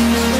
Oh,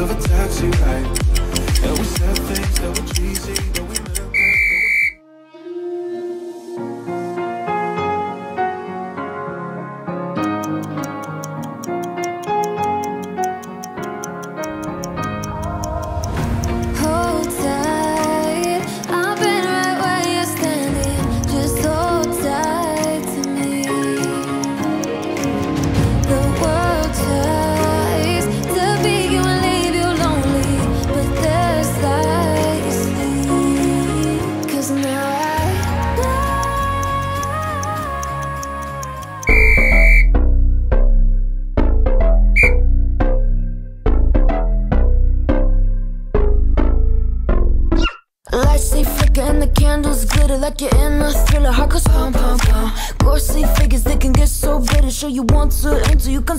of a taxi ride, and we set you want to until you can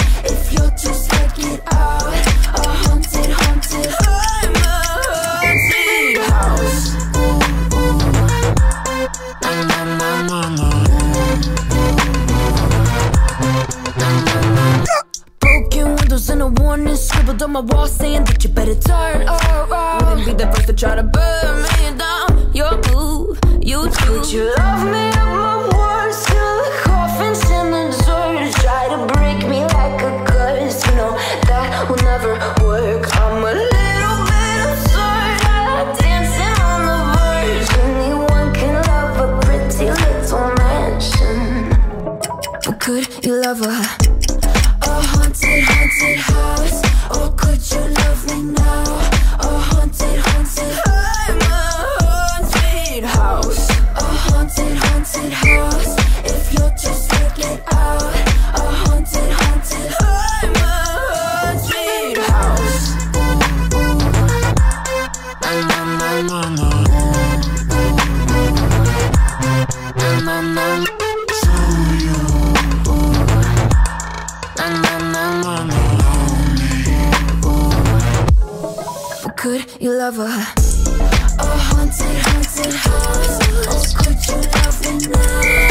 wall saying that you better turn around. Wouldn't be the first to try to burn me down. Your move, you too. Would you love me at my worst? Till the coffin's in the dirt. Try to break me like a curse. You know that will never work. I'm a little bit absurd. I like dancing on the verge. Anyone can love a pretty little mansion. But could you love a haunted, haunted house. Oh, you love me. could you love her? A haunted, haunted house. Oh, could you love me now?